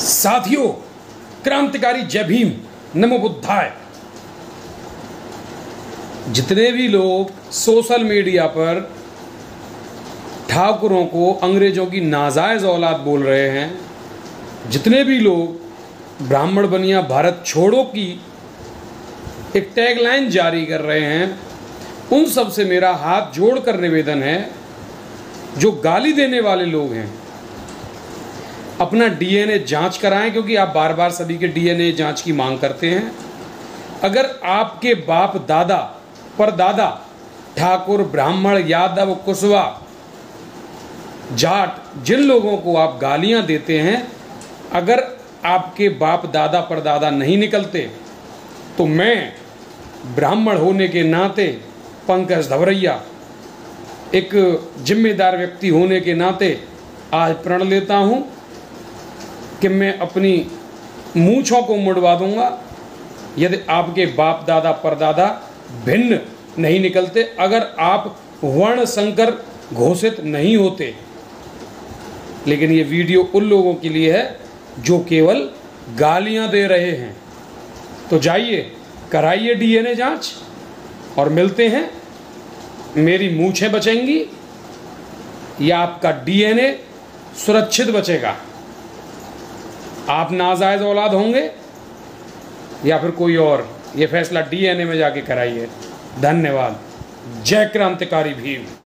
साथियों, क्रांतिकारी जय भीम, नमो बुद्धाय। जितने भी लोग सोशल मीडिया पर ठाकुरों को अंग्रेज़ों की नाजायज औलाद बोल रहे हैं, जितने भी लोग ब्राह्मण बनिया भारत छोड़ो की एक टैगलाइन जारी कर रहे हैं, उन सबसे मेरा हाथ जोड़कर निवेदन है, जो गाली देने वाले लोग हैं। अपना डीएनए जाँच कराएँ, क्योंकि आप बार बार सभी के डीएनए जाँच की मांग करते हैं। अगर आपके बाप दादा पर दादा ठाकुर, ब्राह्मण, यादव, कुशवा, जाट, जिन लोगों को आप गालियाँ देते हैं, अगर आपके बाप दादा पर दादा नहीं निकलते तो मैं ब्राह्मण होने के नाते पंकज धवरैया, एक जिम्मेदार व्यक्ति होने के नाते आज प्रण लेता हूँ। कि मैं अपनी मूछों को मुड़वा दूँगा। यदि आपके बाप दादा परदादा भिन्न नहीं निकलते, अगर आप वर्ण संकर घोषित नहीं होते। लेकिन ये वीडियो उन लोगों के लिए है जो केवल गालियाँ दे रहे हैं। तो जाइए, कराइए डीएनए जाँच और मिलते हैं। मेरी मूछें बचेंगी या आपका डीएनए सुरक्षित बचेगा। आप नाजायज औलाद होंगे या फिर कोई और? ये फैसला डीएनए में जाके कराइए। धन्यवाद। जय क्रांतिकारी भीम।